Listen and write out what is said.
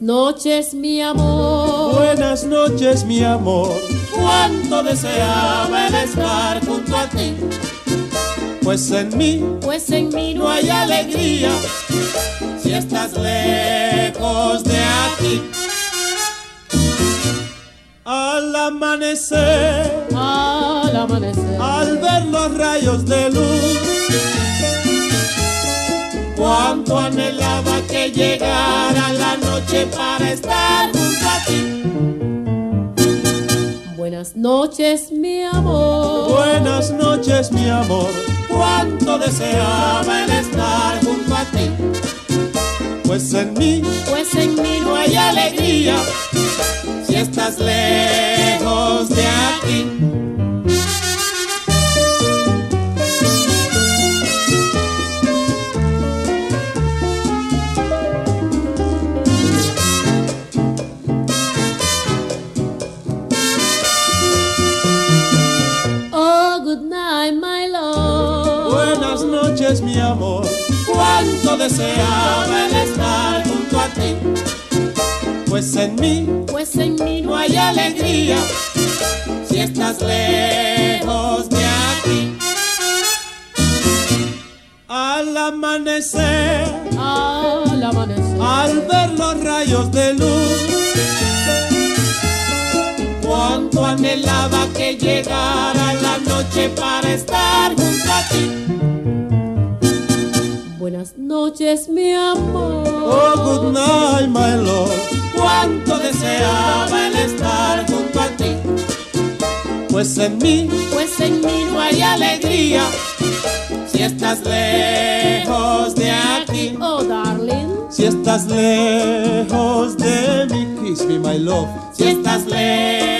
Buenas noches, mi amor. Buenas noches, mi amor. Cuánto deseaba el estar junto a ti. Pues en mí, pues en mí no hay alegría si estás lejos de aquí. Al amanecer, al amanecer, al ver los rayos de luz, cuánto anhelaba que llegara la noche para estar junto a ti. Buenas noches, mi amor. Buenas noches, mi amor. Cuánto deseaba el estar junto a ti. Pues en mí, pues en mí no hay alegría si estás lejos de aquí. Good night, my love. Buenas noches, mi amor. Cuánto deseaba el estar junto a ti. Pues en mí, pues en mí no hay alegría si estás lejos de aquí. Al amanecer, al amanecer, al ver los rayos de luz, cuánto anhelaba que llegara noche para estar junto a ti. Buenas noches, mi amor. Oh, good night, my love. Cuánto deseaba el estar junto a ti. Pues en mí, pues en mí no hay alegría si estás lejos de aquí. Oh, darling. Si estás lejos de mí, kiss me, my love. Si estás lejos